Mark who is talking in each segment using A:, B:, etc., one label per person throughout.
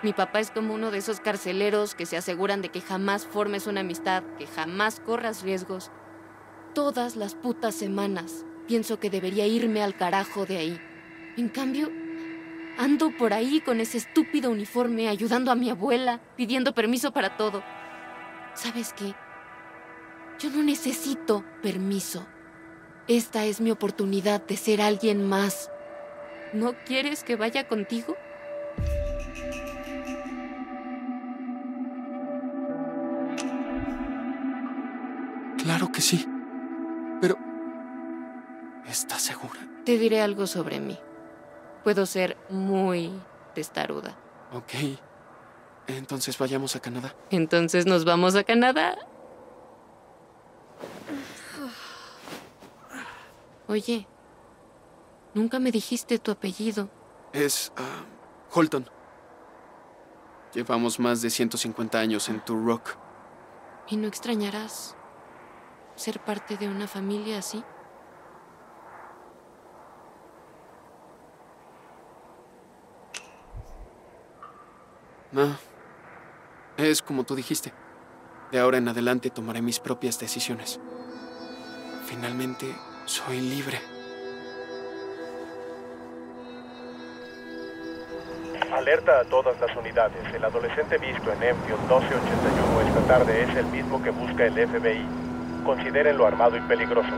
A: Mi papá es como uno de esos carceleros que se aseguran de que jamás formes una amistad, que jamás corras riesgos. Todas las putas semanas pienso que debería irme al carajo de ahí. En cambio, ando por ahí con ese estúpido uniforme ayudando a mi abuela, pidiendo permiso para todo. ¿Sabes qué? Yo no necesito permiso. Esta es mi oportunidad de ser alguien más. ¿No quieres que vaya contigo?
B: Claro que sí. Pero... ¿Estás segura?
A: Te diré algo sobre mí. Puedo ser muy testaruda.
B: Ok. Entonces vayamos a Canadá.
A: Entonces nos vamos a Canadá. Oye, nunca me dijiste tu apellido.
B: Es... ah, Holton. Llevamos más de 150 años en tu rock.
A: ¿Y no extrañarás ser parte de una familia así?
B: No. Es como tú dijiste. De ahora en adelante tomaré mis propias decisiones. Finalmente, soy libre.
C: Alerta a todas las unidades. El adolescente visto en Enfield 1281 esta tarde es el mismo que busca el FBI. Considérenlo armado y peligroso.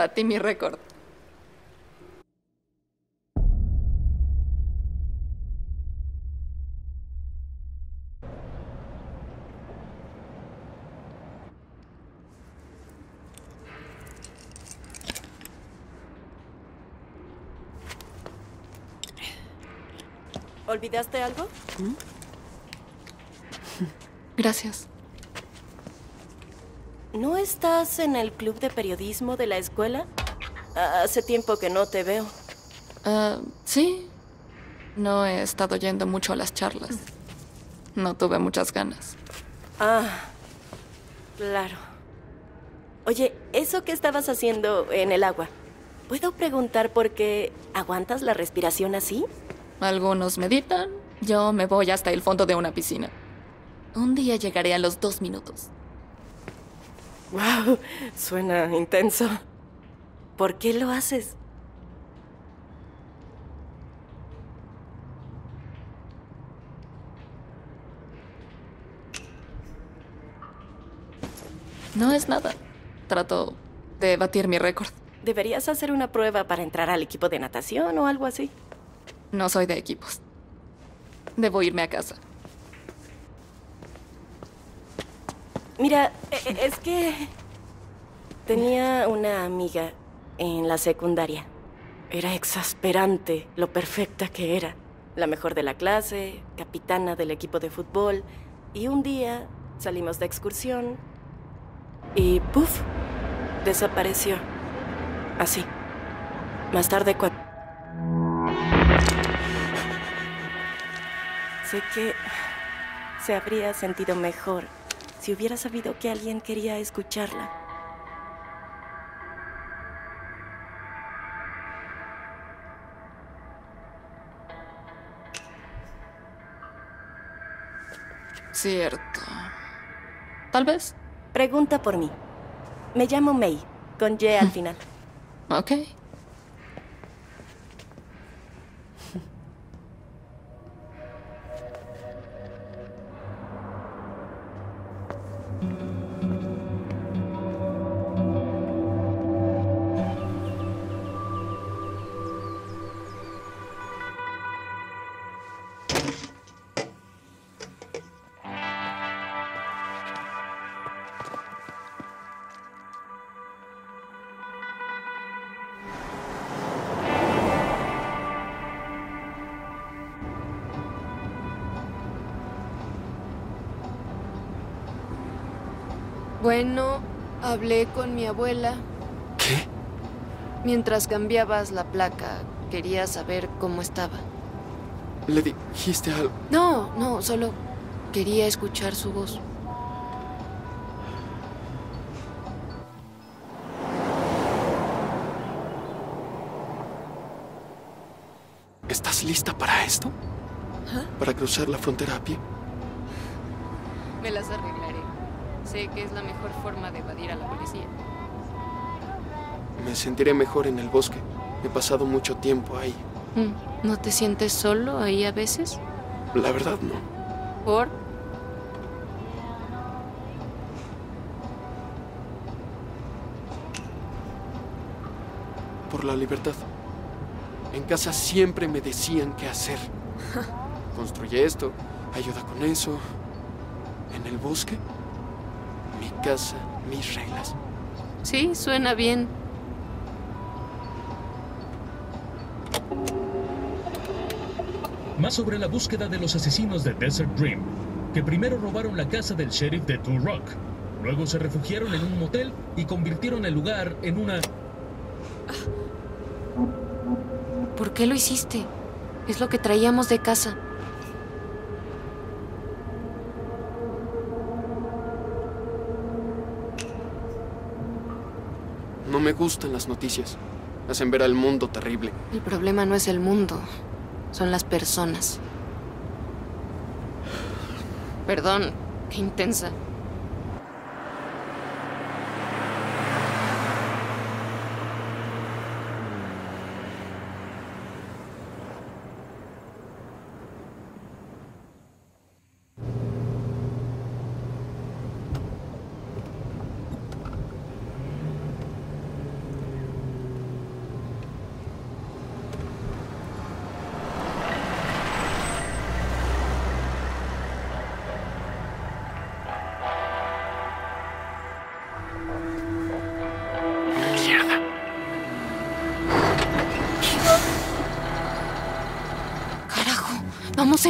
A: Batí mi récord.
D: ¿Olvidaste algo?
A: Gracias.
D: ¿No estás en el club de periodismo de la escuela? Hace tiempo que no te veo.
A: Ah, sí. No he estado yendo mucho a las charlas. No tuve muchas ganas.
D: Ah, claro. Oye, ¿eso que estabas haciendo en el agua? ¿Puedo preguntar por qué aguantas la respiración así?
A: Algunos meditan, yo me voy hasta el fondo de una piscina. Un día llegaré a los dos minutos.
D: Wow, suena intenso. ¿Por qué lo haces?
A: No es nada. Trato de batir mi récord.
D: Deberías hacer una prueba para entrar al equipo de natación o algo así.
A: No soy de equipos. Debo irme a casa.
D: Mira, e, e, es que tenía una amiga en la secundaria. Era exasperante lo perfecta que era. La mejor de la clase, capitana del equipo de fútbol. Y un día salimos de excursión y ¡puf! Desapareció. Así. Más tarde cuando... Sé que se habría sentido mejor si hubiera sabido que alguien quería escucharla.
A: Cierto. Tal vez.
D: Pregunta por mí. Me llamo May, con Y al final.
A: Ok. Bueno, hablé con mi abuela.
B: ¿Qué?
A: Mientras cambiabas la placa, quería saber cómo estaba.
B: ¿Le dijiste algo?
A: No, no, solo quería escuchar su voz.
B: ¿Estás lista para esto?
A: ¿Ah?
B: ¿Para cruzar la frontera a pie?
A: Me las arreglaré. Sé que es la mejor forma de evadir a la policía.
B: Me sentiré mejor en el bosque. He pasado mucho tiempo ahí.
A: Mm, ¿No te sientes solo ahí a veces?
B: La verdad, no.
A: ¿Por?
B: Por la libertad. En casa siempre me decían qué hacer. Construye esto, ayuda con eso. En el bosque, casa, mis reglas.
A: Sí, suena bien.
E: Más sobre la búsqueda de los asesinos de Desert Dream, que primero robaron la casa del sheriff de Two Rock, luego se refugiaron en un motel y convirtieron el lugar en una...
A: ¿Por qué lo hiciste? Es lo que traíamos de casa.
B: Gustan las noticias. Hacen ver al mundo terrible.
A: El problema no es el mundo, son las personas. Perdón, qué intensa.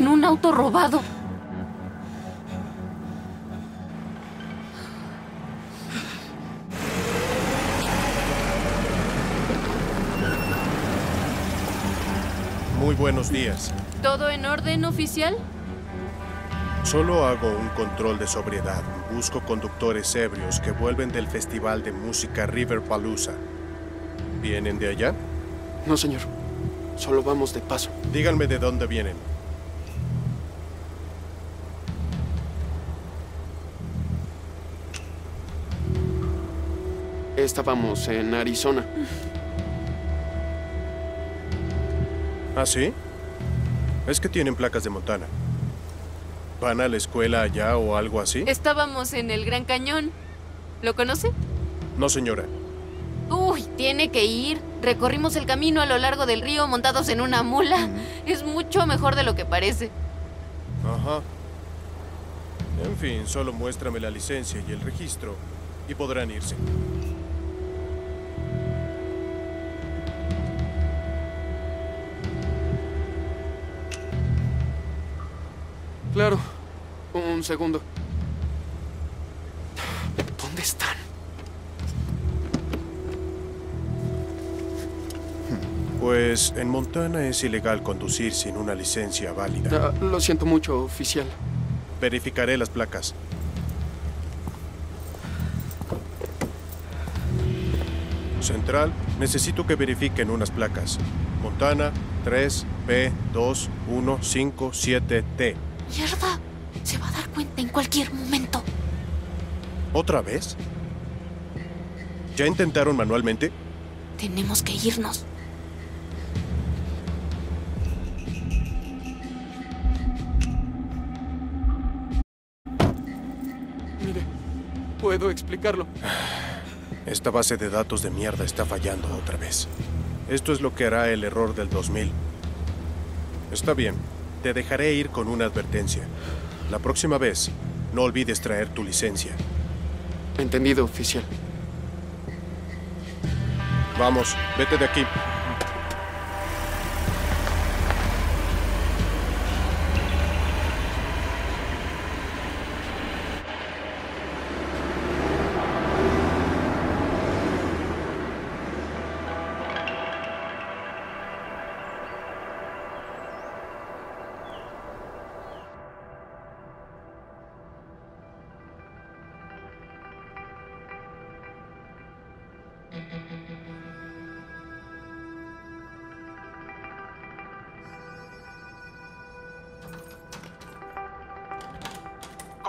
A: En un auto robado.
F: Muy buenos días.
A: ¿Todo en orden, oficial?
F: Solo hago un control de sobriedad. Busco conductores ebrios que vuelven del Festival de Música River Palooza. ¿Vienen de allá?
B: No, señor. Solo vamos de paso.
F: Díganme de dónde vienen.
B: Estábamos en Arizona.
F: ¿Ah, sí? Es que tienen placas de Montana. ¿Van a la escuela allá o algo así?
A: Estábamos en el Gran Cañón. ¿Lo conoce?
F: No, señora.
A: Uy, tiene que ir. Recorrimos el camino a lo largo del río montados en una mula. Es mucho mejor de lo que parece.
F: Ajá. En fin, solo muéstrame la licencia y el registro y podrán irse.
B: Claro. Un segundo. ¿Dónde están?
F: Pues en Montana es ilegal conducir sin una licencia válida.
B: Ah, lo siento mucho, oficial.
F: Verificaré las placas. Central, necesito que verifiquen unas placas. Montana 3B2157T.
A: Mierda. Se va a dar cuenta en cualquier momento.
F: ¿Otra vez? ¿Ya intentaron manualmente?
A: Tenemos que irnos.
B: Mire, puedo explicarlo.
F: Esta base de datos de mierda está fallando otra vez. Esto es lo que hará el error del 2000. Está bien, te dejaré ir con una advertencia. La próxima vez, no olvides traer tu licencia.
B: Entendido, oficial.
F: Vamos, vete de aquí.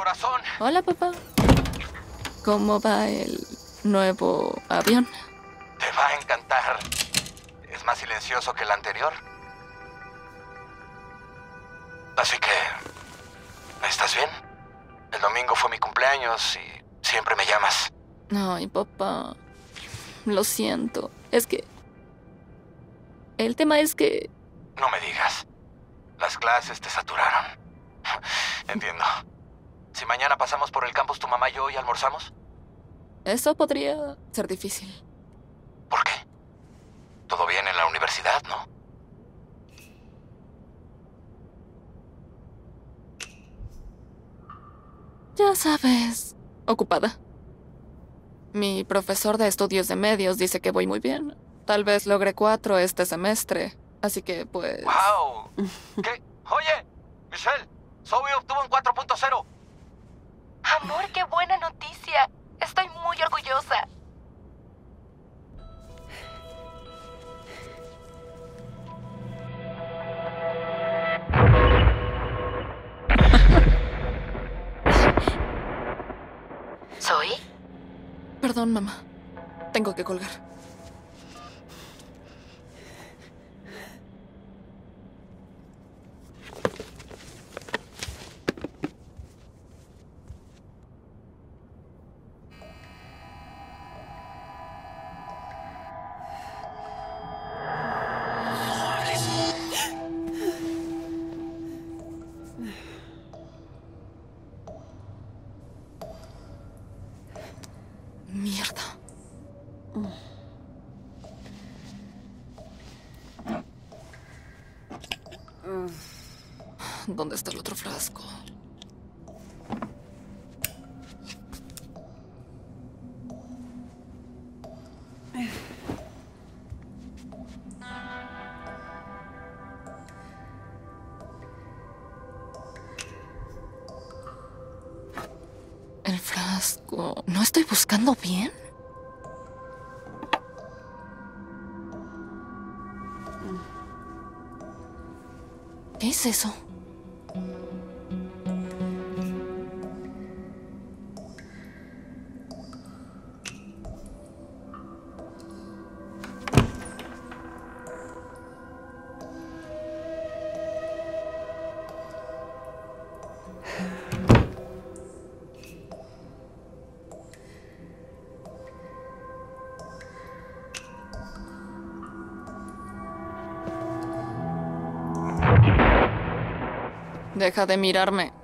G: Corazón,
H: Hola, papá. ¿Cómo va el nuevo avión?
G: te va a encantar. Es más silencioso que el anterior. Así que... ¿Estás bien? El domingo fue mi cumpleaños y siempre me llamas.
H: Ay, papá. Lo siento. Es que... El tema es que...
G: No me digas. Las clases te saturaron. Entiendo. Si mañana pasamos por el campus tu mamá y yo y almorzamos,
H: Eso podría ser difícil.
G: ¿por qué? Todo bien en la universidad, ¿no?
H: Ya sabes. Ocupada. Mi profesor de estudios de medios dice que voy muy bien. Tal vez logre cuatro este semestre. Así que, pues...
G: ¡Wow! ¿Qué? Oye, Michelle, Zoe obtuvo un 4.0.
I: Amor, qué buena noticia. Estoy muy orgullosa. ¿Soy?
H: Perdón, mamá. Tengo que colgar. ¿Dónde está el otro frasco? El frasco. ¿No estoy buscando bien? ¿Qué es eso? Deja de mirarme.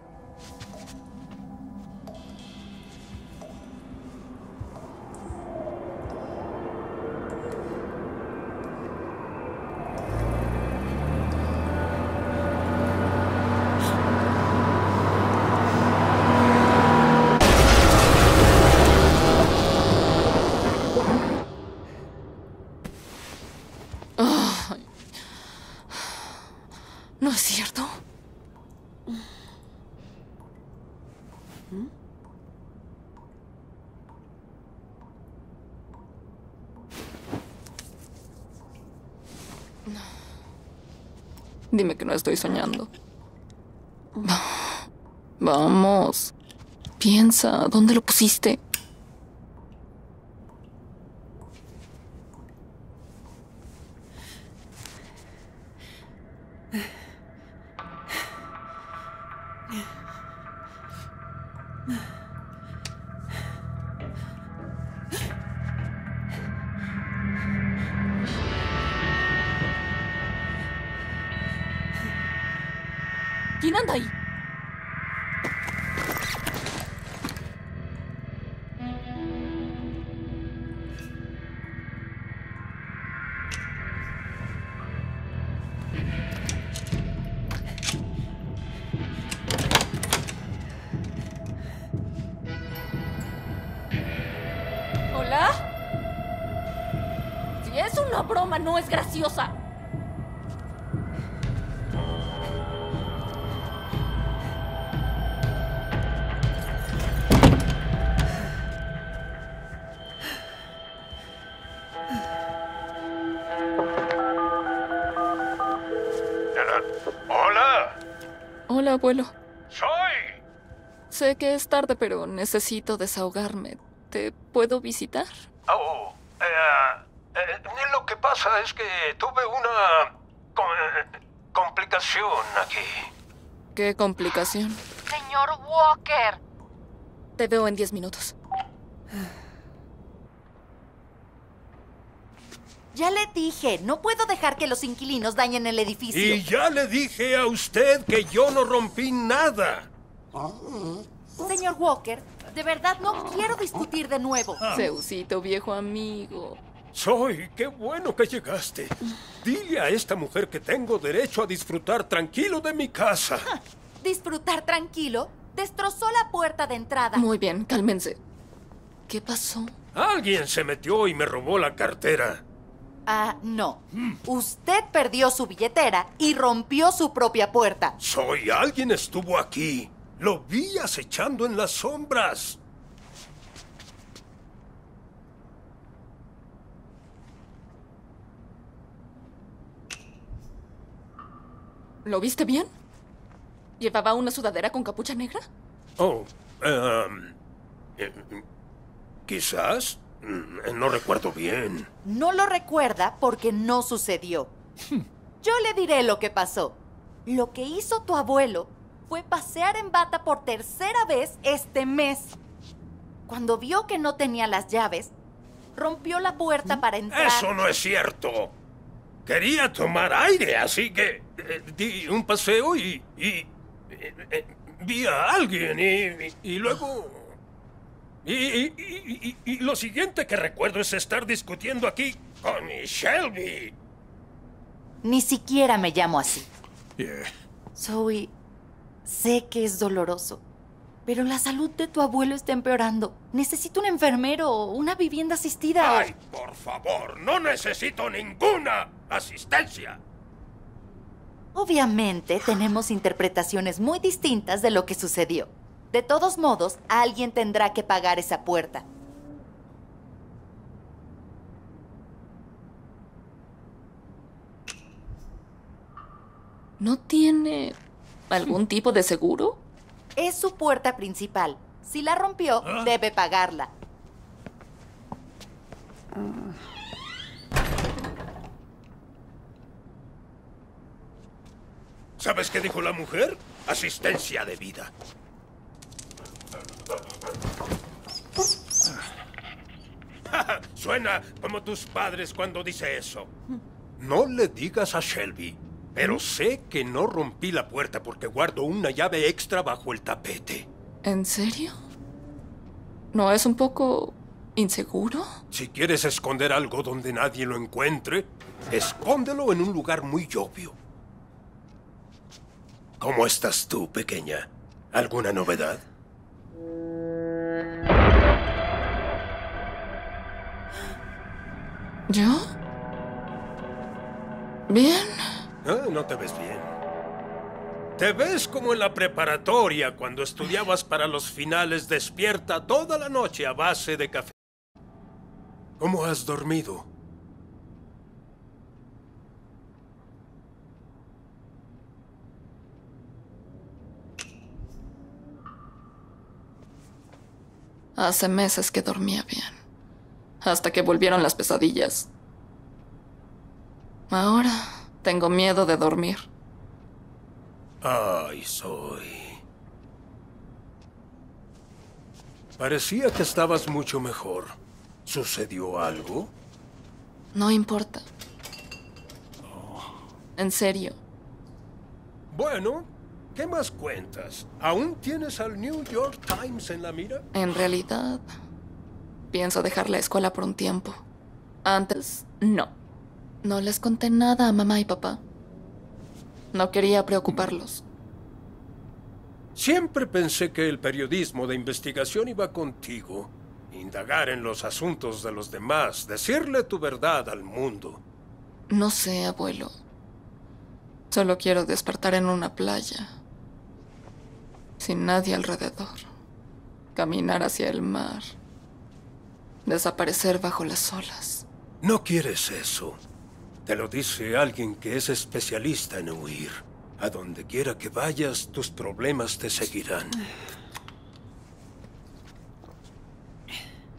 H: Dime que no estoy soñando. Vamos. Piensa, ¿dónde lo pusiste? Hola,
J: Hola,
H: abuelo.
J: soy.
H: Sé que es tarde, pero necesito desahogarme. ¿Te puedo visitar?
J: Oh, eh, eh, lo que pasa es que tuve una co- complicación aquí.
H: ¿Qué complicación?
I: Señor Walker.
H: Te veo en 10 minutos.
K: Ya le dije, no puedo dejar que los inquilinos dañen el edificio.
J: Y ya le dije a usted que yo no rompí nada.
K: Señor Walker, de verdad no quiero discutir de nuevo.
H: Zeusito, viejo amigo.
J: Soy, qué bueno que llegaste. Dile a esta mujer que tengo derecho a disfrutar tranquilo de mi casa.
K: Disfrutar tranquilo, destrozó la puerta de entrada.
H: Muy bien, cálmense. ¿Qué pasó?
J: Alguien se metió y me robó la cartera.
K: Ah, no. Usted perdió su billetera y rompió su propia puerta.
J: Soy, alguien estuvo aquí. Lo vi acechando en las sombras.
H: ¿Lo viste bien? ¿Llevaba una sudadera con capucha negra?
J: Oh, em, Eh, quizás. Mm, No recuerdo bien.
K: No lo recuerda porque no sucedió. Yo le diré lo que pasó. Lo que hizo tu abuelo fue pasear en bata por tercera vez este mes. Cuando vio que no tenía las llaves, rompió la puerta para entrar.
J: Eso no es cierto. Quería tomar aire, así que eh, di un paseo y, y, eh, eh, vi a alguien y, y luego... Y, y- y- y- y lo siguiente que recuerdo es estar discutiendo aquí con mi Shelby.
K: Ni siquiera me llamo así.
J: Yeah.
K: Zoe, sé que es doloroso, pero la salud de tu abuelo está empeorando. Necesito un enfermero o una vivienda asistida.
J: Ay, por favor, no necesito ninguna asistencia.
K: Obviamente tenemos interpretaciones muy distintas de lo que sucedió. De todos modos, alguien tendrá que pagar esa puerta.
H: ¿No tiene algún tipo de seguro?
K: Es su puerta principal. Si la rompió, debe pagarla.
J: ¿Sabes qué dijo la mujer? Asistencia de vida. Suena como tus padres cuando dice eso. No le digas a Shelby, pero sé que no rompí la puerta porque guardo una llave extra bajo el tapete.
H: ¿En serio? ¿No es un poco inseguro?
J: Si quieres esconder algo donde nadie lo encuentre, escóndelo en un lugar muy obvio. ¿Cómo estás tú, pequeña? ¿Alguna novedad?
H: ¿Yo? Bien.
J: Ah, no te ves bien. Te ves como en la preparatoria cuando estudiabas para los finales despierta toda la noche a base de café. ¿Cómo has dormido?
H: Hace meses que dormía bien. Hasta que volvieron las pesadillas. Ahora tengo miedo de dormir.
J: Ay, soy. Parecía que estabas mucho mejor. ¿Sucedió algo?
H: No importa. En serio.
J: Bueno, ¿qué más cuentas? ¿Aún tienes al New York Times en la mira?
H: En realidad, pienso dejar la escuela por un tiempo. Antes, no. No les conté nada a mamá y papá. No quería preocuparlos.
J: Siempre pensé que el periodismo de investigación iba contigo. Indagar en los asuntos de los demás, decirle tu verdad al mundo.
H: No sé, abuelo. Solo quiero despertar en una playa. Sin nadie alrededor. Caminar hacia el mar. Desaparecer bajo las olas.
J: No quieres eso. Te lo dice alguien que es especialista en huir. A donde quiera que vayas, tus problemas te seguirán.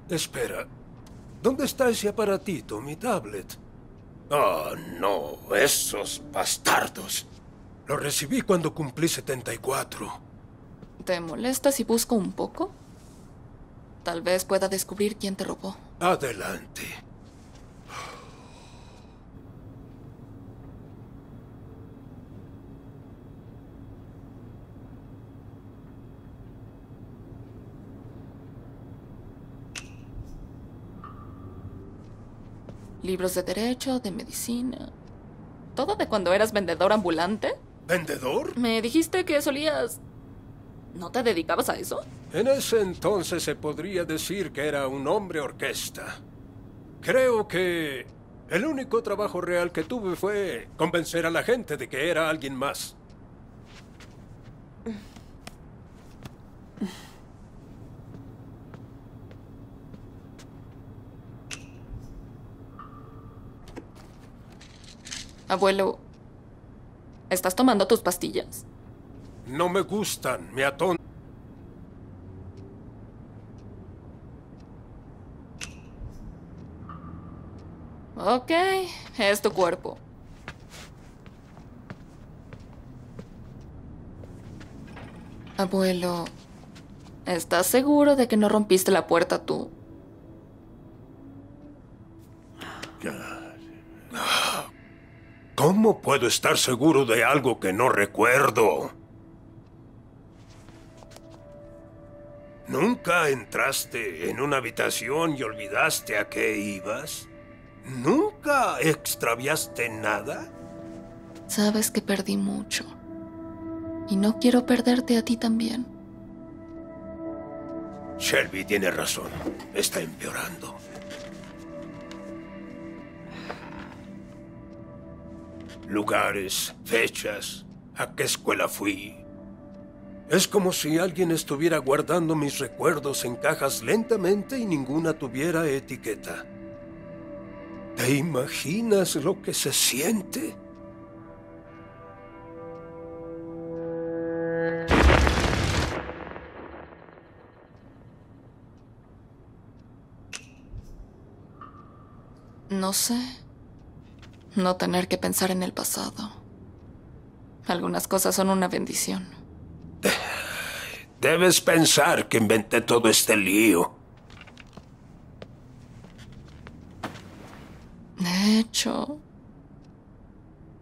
J: Espera. ¿Dónde está ese aparatito, mi tablet? Oh, no, esos bastardos. Lo recibí cuando cumplí 74.
H: ¿Te molesta si busco un poco? Tal vez pueda descubrir quién te robó.
J: Adelante.
H: Libros de derecho, de medicina. ¿Todo de cuando eras vendedor ambulante?
J: ¿Vendedor?
H: Me dijiste que solías... ¿No te dedicabas a eso?
J: En ese entonces se podría decir que era un hombre orquesta. Creo que el único trabajo real que tuve fue convencer a la gente de que era alguien más.
H: Abuelo, ¿estás tomando tus pastillas?
J: No me gustan, me aton...
H: Ok, es tu cuerpo. Abuelo, ¿estás seguro de que no rompiste la puerta tú?
J: ¿Cómo puedo estar seguro de algo que no recuerdo? ¿Nunca entraste en una habitación y olvidaste a qué ibas? ¿Nunca extraviaste nada?
H: Sabes que perdí mucho. Y no quiero perderte a ti también.
J: Shelby tiene razón. Está empeorando. Lugares, fechas, a qué escuela fui. Es como si alguien estuviera guardando mis recuerdos en cajas lentamente y ninguna tuviera etiqueta. ¿Te imaginas lo que se siente?
H: No sé. No tener que pensar en el pasado. Algunas cosas son una bendición.
J: Debes pensar que inventé todo este lío.
H: De hecho,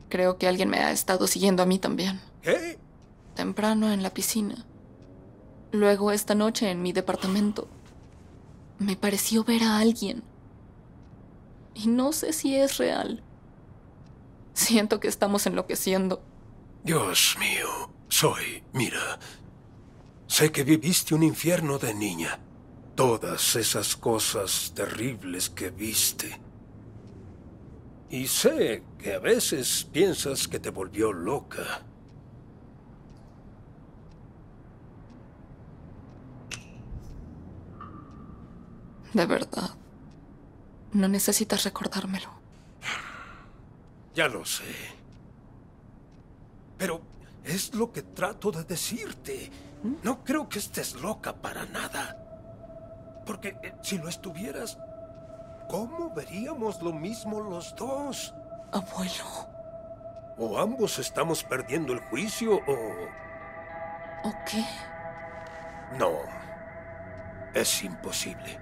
H: creo que alguien me ha estado siguiendo a mí también.
J: ¿Qué?
H: Temprano en la piscina. Luego esta noche en mi departamento. Me pareció ver a alguien. Y no sé si es real. Siento que estamos enloqueciendo.
J: Dios mío, soy, mira, sé que viviste un infierno de niña. Todas esas cosas terribles que viste. Y sé que a veces piensas que te volvió loca.
H: De verdad. No necesitas recordármelo.
J: Ya lo sé. Pero es lo que trato de decirte. No creo que estés loca para nada. Porque eh, si lo estuvieras, ¿cómo veríamos lo mismo los dos?
H: Abuelo.
J: O ambos estamos perdiendo el juicio o...
H: ¿O qué?
J: No. Es imposible.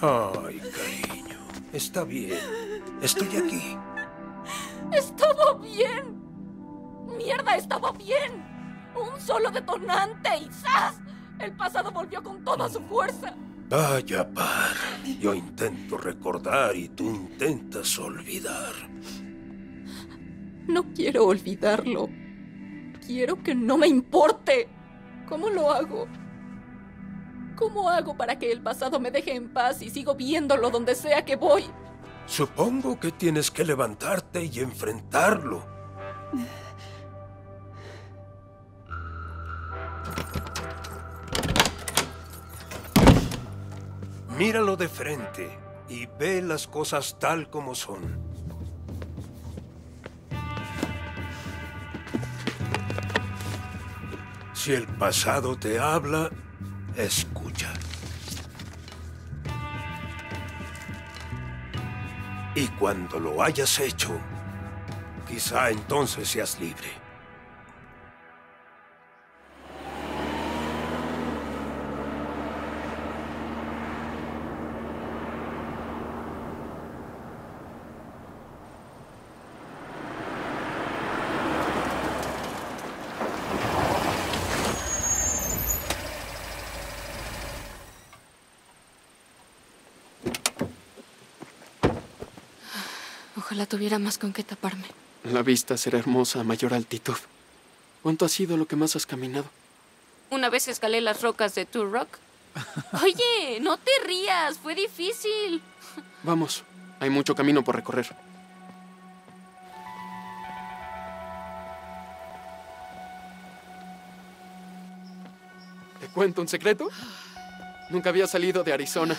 J: Ay, cariño. Está bien. Estoy aquí.
H: Estaba bien. Mierda, estaba bien. Un solo detonante y ¡zas! El pasado volvió con toda su fuerza.
J: Vaya par. Yo intento recordar y tú intentas olvidar.
H: No quiero olvidarlo. Quiero que no me importe. ¿Cómo lo hago? ¿Cómo hago para que el pasado me deje en paz y sigo viéndolo donde sea que voy?
J: Supongo que tienes que levantarte y enfrentarlo. Míralo de frente y ve las cosas tal como son. Si el pasado te habla, escucha. Y cuando lo hayas hecho, quizá entonces seas libre.
A: Ojalá tuviera más con qué taparme.
B: La vista será hermosa a mayor altitud. ¿Cuánto ha sido lo que más has caminado?
A: Una vez escalé las rocas de Tour Rock. Oye, no te rías, fue difícil.
B: Vamos, hay mucho camino por recorrer. ¿Te cuento un secreto? Nunca había salido de Arizona.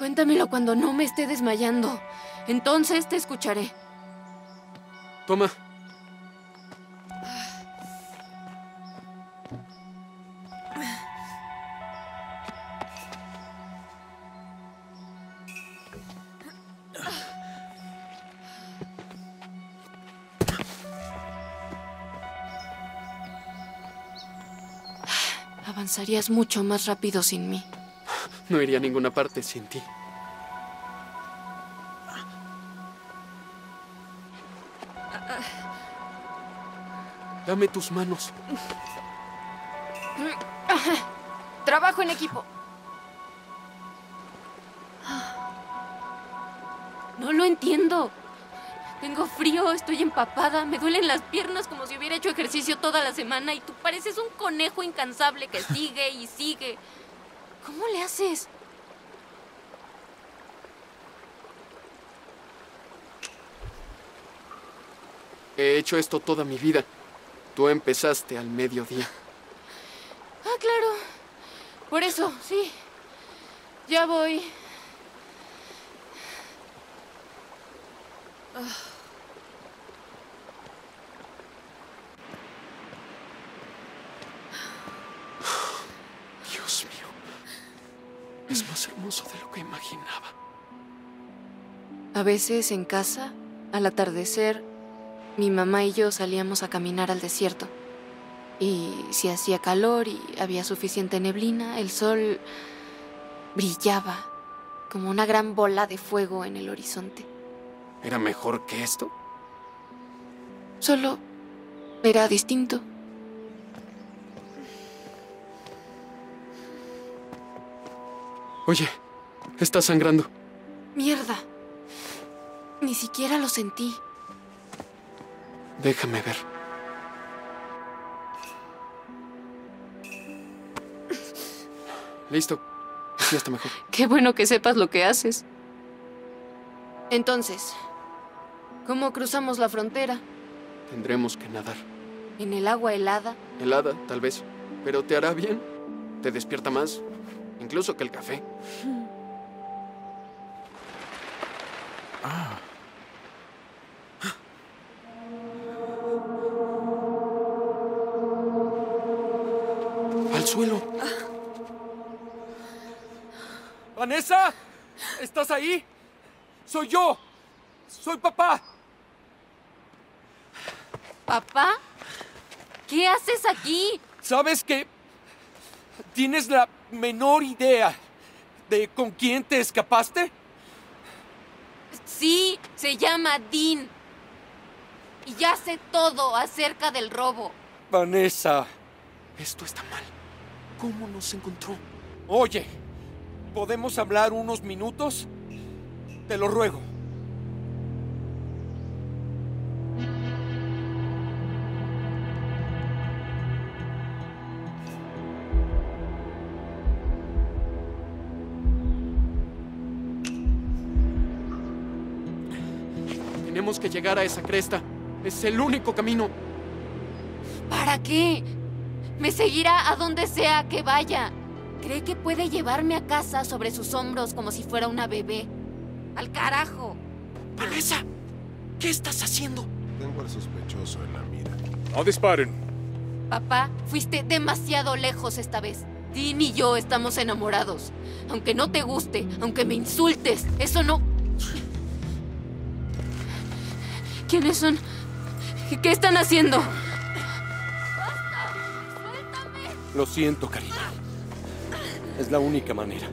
A: Cuéntamelo cuando no me esté desmayando. Entonces te escucharé.
B: Toma.
A: Avanzarías mucho más rápido sin mí.
B: No iría a ninguna parte sin ti. Dame tus manos.
A: Trabajo en equipo. No lo entiendo. Tengo frío, estoy empapada, me duelen las piernas como si hubiera hecho ejercicio toda la semana y tú pareces un conejo incansable que sigue y sigue. ¿Cómo le haces?
B: He hecho esto toda mi vida. Tú empezaste al mediodía.
A: Ah, claro. Por eso, sí. Ya voy. Ah.
B: Es más hermoso de lo que imaginaba.
A: A veces en casa, al atardecer, mi mamá y yo salíamos a caminar al desierto. Y si hacía calor y había suficiente neblina, el sol brillaba como una gran bola de fuego en el horizonte.
B: ¿Era mejor que esto?
A: Solo era distinto.
B: Oye, está sangrando.
A: Mierda. Ni siquiera lo sentí.
B: Déjame ver. Listo. Así está mejor.
A: Qué bueno que sepas lo que haces. Entonces, ¿cómo cruzamos la frontera?
B: Tendremos que nadar.
A: ¿En el agua helada?
B: Helada, tal vez. Pero te hará bien. Te despierta más. Incluso que el café.
F: Ah.
B: Al suelo.
L: ¡Vanessa! ¿Estás ahí? Soy yo. Soy papá.
A: ¿Papá? ¿Qué haces aquí?
L: ¿Sabes que tienes la menor idea de con quién te escapaste?
A: Sí, se llama Dean. Y ya sé todo acerca del robo.
L: Vanessa.
B: Esto está mal. ¿Cómo nos encontró?
L: Oye, ¿podemos hablar unos minutos? Te lo ruego.
B: Llegar a esa cresta. Es el único camino.
A: ¿Para qué? Me seguirá a donde sea que vaya. Cree que puede llevarme a casa sobre sus hombros como si fuera una bebé. ¡Al carajo!
B: Vanessa, ¿qué estás haciendo?
F: Tengo al sospechoso en la mira.
M: No disparen.
A: Papá, fuiste demasiado lejos esta vez. Dean y yo estamos enamorados. Aunque no te guste, aunque me insultes, eso no... ¿Quiénes son? ¿Qué están haciendo?
L: Lo siento, cariño. Es la única manera.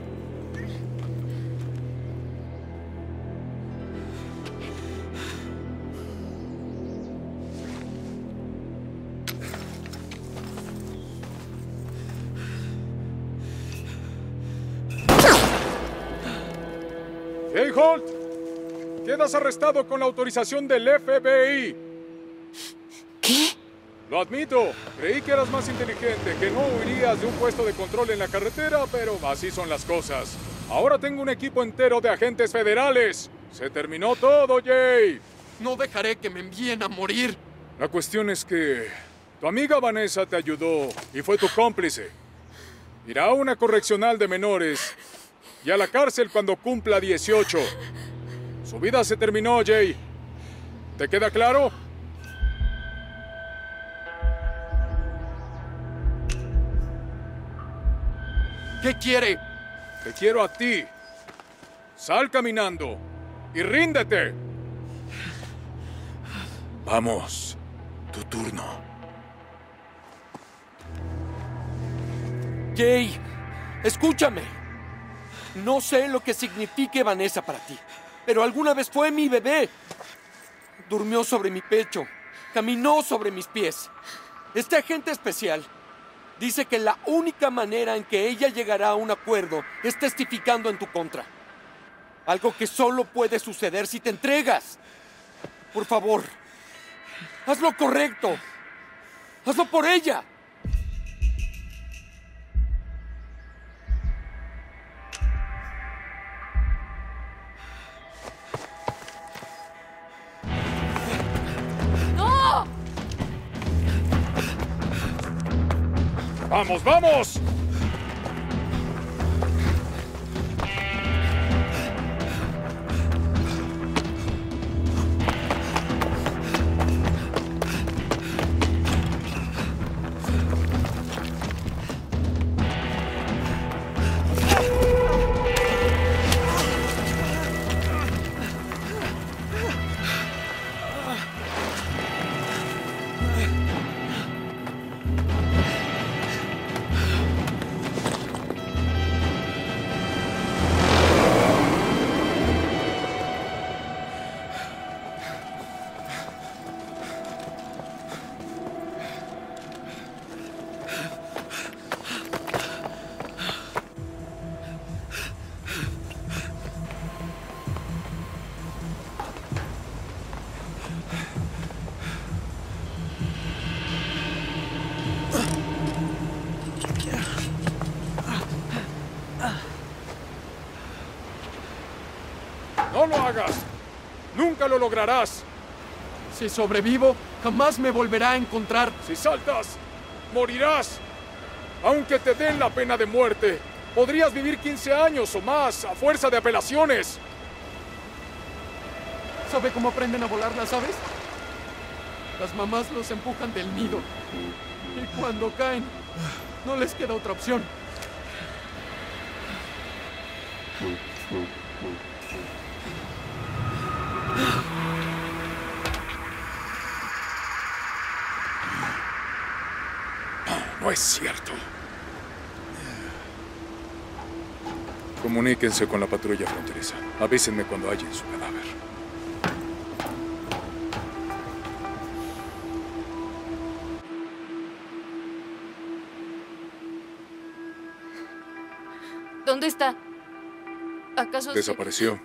M: Quedas arrestado con la autorización del FBI.
H: ¿Qué?
M: Lo admito, creí que eras más inteligente, que no huirías de un puesto de control en la carretera, pero así son las cosas. Ahora tengo un equipo entero de agentes federales. Se terminó todo, Jay.
B: No dejaré que me envíen a morir.
M: La cuestión es que tu amiga Vanessa te ayudó y fue tu cómplice. Irá a una correccional de menores y a la cárcel cuando cumpla 18. Su vida se terminó, Jay. ¿Te queda claro?
B: ¿Qué quiere?
M: Te quiero a ti. Sal caminando y ríndete. Vamos, tu turno.
L: Jay, escúchame. No sé lo que signifique Vanessa para ti, pero alguna vez fue mi bebé. Durmió sobre mi pecho, caminó sobre mis pies. Este agente especial dice que la única manera en que ella llegará a un acuerdo es testificando en tu contra. Algo que solo puede suceder si te entregas. Por favor, haz lo correcto. Hazlo por ella.
M: ¡Vamos, vamos! Nunca lo lograrás.
B: Si sobrevivo, jamás me volverá a encontrar.
M: Si saltas, morirás. Aunque te den la pena de muerte, podrías vivir 15 años o más a fuerza de apelaciones.
B: ¿Sabe cómo aprenden a volar las aves? Las mamás los empujan del nido. Y cuando caen, no les queda otra opción.
M: No es cierto. Comuníquense con la patrulla fronteriza. Avísenme cuando hallen su cadáver.
A: ¿Dónde está? ¿Acaso se-
M: Desapareció.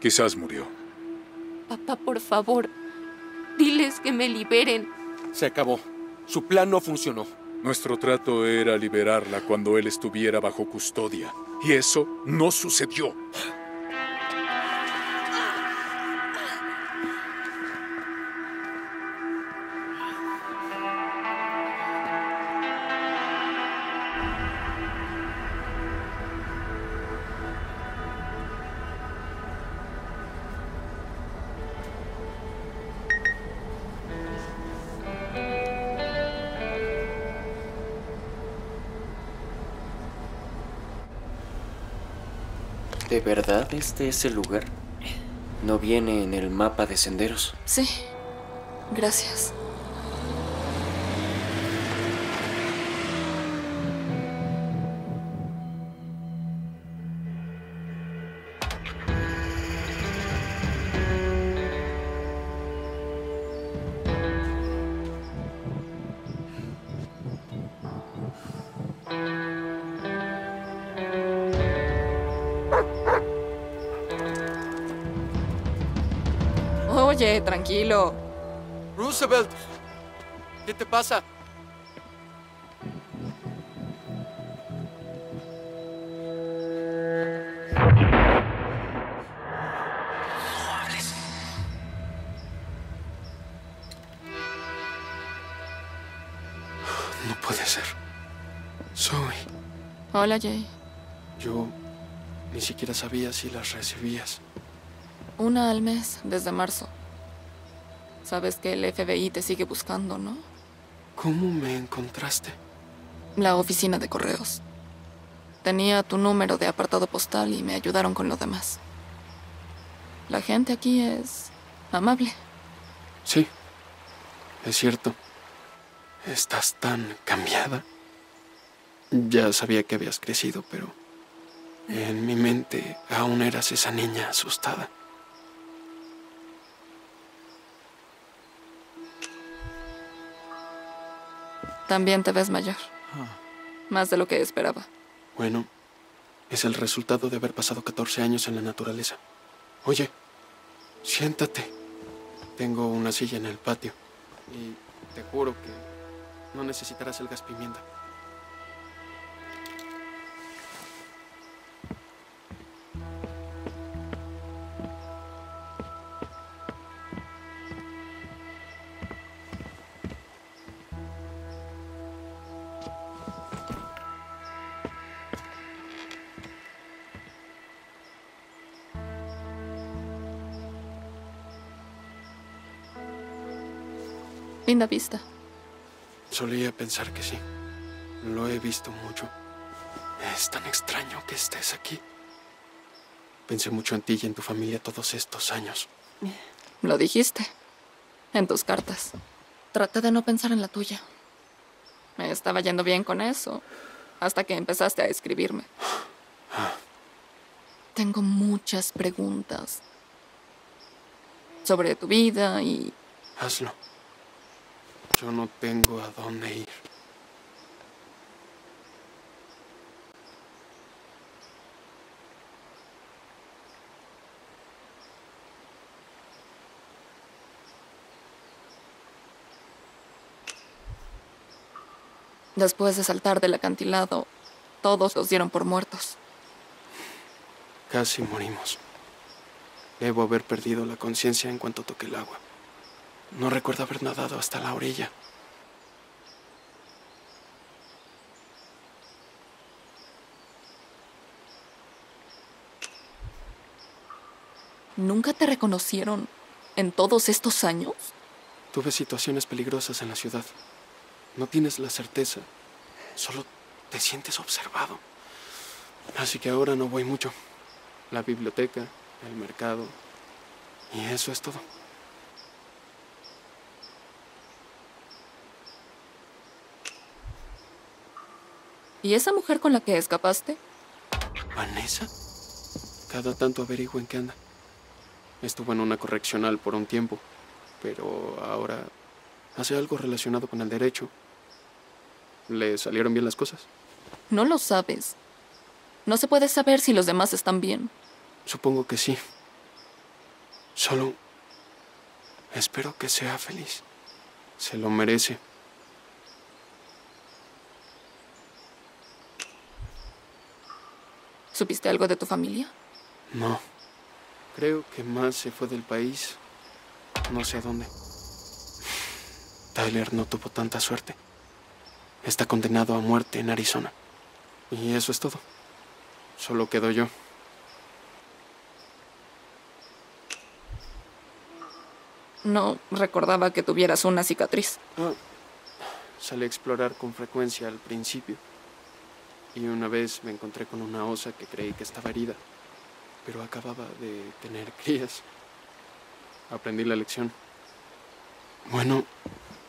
M: Quizás murió.
A: Papá, por favor, diles que me liberen.
L: Se acabó. Su plan no funcionó.
M: Nuestro trato era liberarla cuando él estuviera bajo custodia. Y eso no sucedió.
N: ¿De verdad este es el lugar? ¿No viene en el mapa de senderos?
H: Sí. Gracias. Tranquilo.
B: Roosevelt, ¿qué te pasa? No puede ser. Zoe,
H: Hola, Jay.
B: yo ni siquiera sabía si las recibías.
H: Una al mes, desde marzo. Sabes que el FBI te sigue buscando, ¿no?
B: ¿Cómo me encontraste?
H: La oficina de correos. Tenía tu número de apartado postal y me ayudaron con lo demás. La gente aquí es amable.
B: Sí, es cierto. Estás tan cambiada. Ya sabía que habías crecido, pero en mi mente aún eras esa niña asustada.
H: También te ves mayor. Más de lo que esperaba.
B: Bueno, es el resultado de haber pasado 14 años en la naturaleza. Oye, siéntate. Tengo una silla en el patio y te juro que no necesitarás el gas pimienta.
H: Vista.
B: Solía pensar que sí. Lo he visto mucho. Es tan extraño que estés aquí. Pensé mucho en ti y en tu familia todos estos años.
H: Lo dijiste. En tus cartas. Traté de no pensar en la tuya. Me estaba yendo bien con eso. Hasta que empezaste a escribirme. Tengo muchas preguntas. Sobre tu vida y...
B: Hazlo. Yo no tengo a dónde ir.
H: Después de saltar del acantilado, todos los dieron por muertos.
B: Casi morimos. Debo haber perdido la conciencia en cuanto toqué el agua. No recuerdo haber nadado hasta la orilla.
H: ¿Nunca te reconocieron en todos estos años?
B: Tuve situaciones peligrosas en la ciudad. No tienes la certeza. Solo te sientes observado. Así que ahora no voy mucho. La biblioteca, el mercado. Y eso es todo.
H: ¿Y esa mujer con la que escapaste?
B: ¿Vanessa? Cada tanto averiguo en qué anda. Estuvo en una correccional por un tiempo, pero ahora hace algo relacionado con el derecho. ¿Le salieron bien las cosas?
H: No lo sabes. No se puede saber si los demás están bien.
B: Supongo que sí. Solo espero que sea feliz. Se lo merece.
H: ¿Supiste algo de tu familia?
B: No. Creo que más se fue del país. No sé a dónde. Tyler no tuvo tanta suerte. Está condenado a muerte en Arizona. Y eso es todo. Solo quedo yo.
H: No recordaba que tuvieras una cicatriz.
B: Ah, salí a explorar con frecuencia al principio. Y una vez me encontré con una osa que creí que estaba herida. pero acababa de tener crías. Aprendí la lección. Bueno,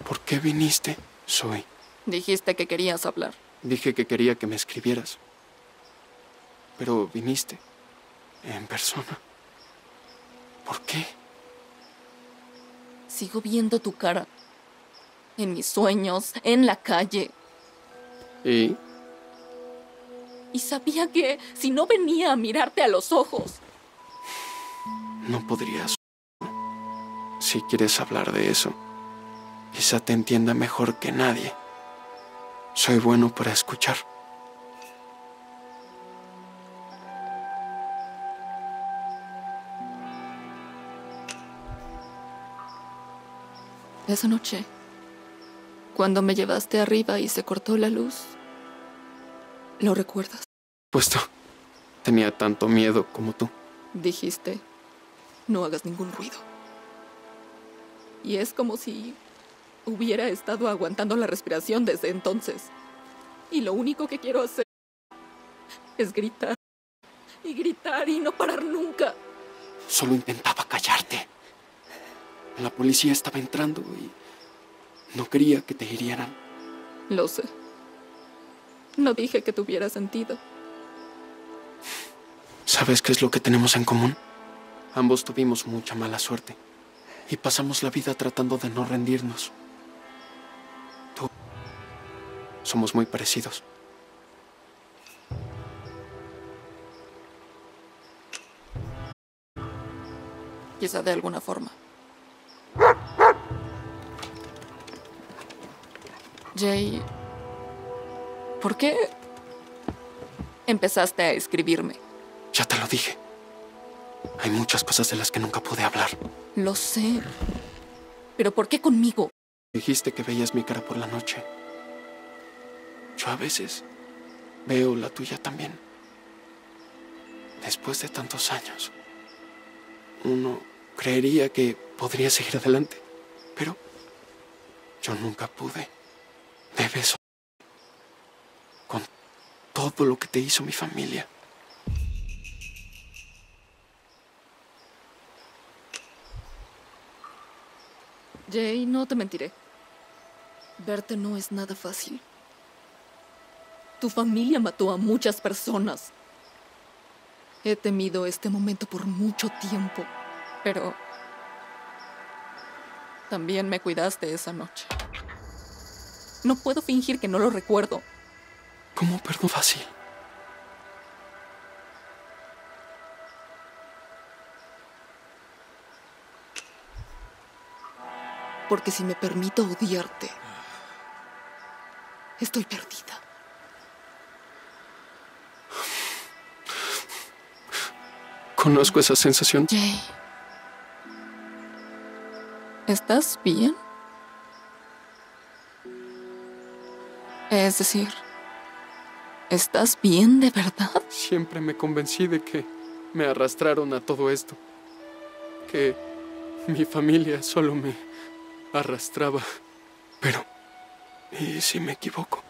B: ¿por qué viniste, Soy?
H: Dijiste que querías hablar.
B: Dije que quería que me escribieras. Pero viniste en persona. ¿Por qué?
H: Sigo viendo tu cara. En mis sueños, en la calle.
B: ¿Y?
H: Y sabía que si no venía a mirarte a los ojos,
B: No podrías. Si quieres hablar de eso, quizá te entienda mejor que nadie. Soy bueno para escuchar.
H: esa noche, cuando me llevaste arriba y se cortó la luz, ¿lo recuerdas?
B: Puesto, tenía tanto miedo como tú.
H: Dijiste, no hagas ningún ruido. Y es como si hubiera estado aguantando la respiración desde entonces. Y lo único que quiero hacer es gritar. Y gritar y no parar nunca.
B: Solo intentaba callarte. La policía estaba entrando y no quería que te hirieran.
H: Lo sé. No dije que tuviera sentido.
B: ¿Sabes qué es lo que tenemos en común? Ambos tuvimos mucha mala suerte y pasamos la vida tratando de no rendirnos. Tú. Somos muy parecidos.
H: Quizá de alguna forma. Jay, ¿por qué empezaste a escribirme?
B: Ya te lo dije. Hay muchas cosas de las que nunca pude hablar.
H: Lo sé. ¿Pero por qué conmigo?
B: Dijiste que veías mi cara por la noche. Yo a veces veo la tuya también. Después de tantos años, uno creería que podría seguir adelante, pero yo nunca pude. Debes todo lo que te hizo mi familia.
H: Jay, no te mentiré. Verte no es nada fácil. Tu familia mató a muchas personas. He temido este momento por mucho tiempo, pero también me cuidaste esa noche. No puedo fingir que no lo recuerdo.
B: ¿Cómo perdón fácil?
H: Porque si me permito odiarte, estoy perdida.
B: Conozco esa sensación.
H: Jay. ¿Estás bien? Es decir, ¿estás bien de verdad?
B: Siempre me convencí de que me arrastraron a todo esto. Que mi familia solo me arrastraba. Pero, ¿y si me equivoco?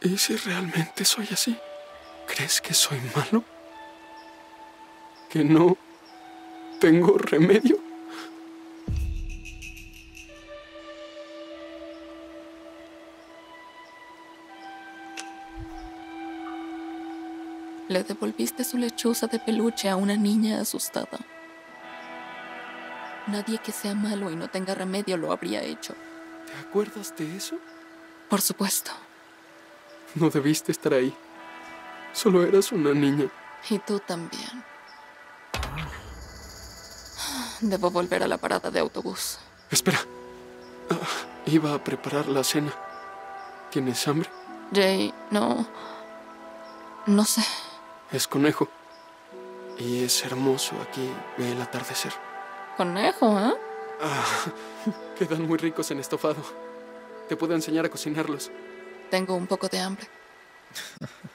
B: ¿Y si realmente soy así? ¿Crees que soy malo? ¿Que no tengo remedio?
H: Le devolviste su lechuza de peluche a una niña asustada. Nadie que sea malo y no tenga remedio lo habría hecho.
B: ¿Te acuerdas de eso?
H: Por supuesto.
B: No debiste estar ahí. Solo eras una niña.
H: Y tú también. Debo volver a la parada de autobús.
B: Espera. Ah, iba a preparar la cena. ¿Tienes hambre?
H: Jay, no. No sé.
B: Es conejo. Y es hermoso aquí ve el atardecer.
H: Conejo, ¿eh?
B: Ah, quedan muy ricos en estofado. Te puedo enseñar a cocinarlos.
H: Tengo un poco de hambre.